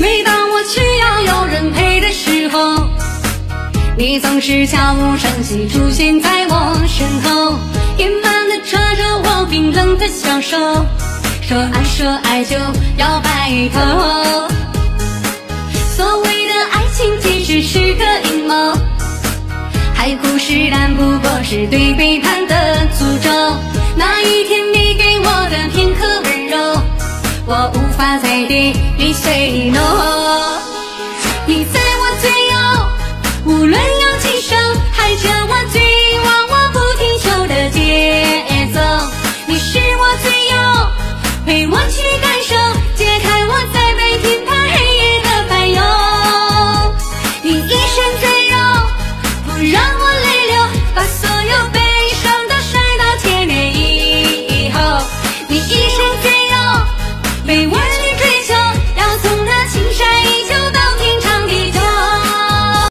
每当我需要有人陪的时候，你总是悄无声息出现在我身后，野蛮的抓着我冰冷的小手，说爱说爱就要白头。所谓的爱情其实是个阴谋，海枯石烂不过是对背叛的诅咒。那一天你给我的片刻温柔，我无法再对你 say no。你在我最右，无论有几首，还着我最忘我不停休的节奏。你是我最右，陪我去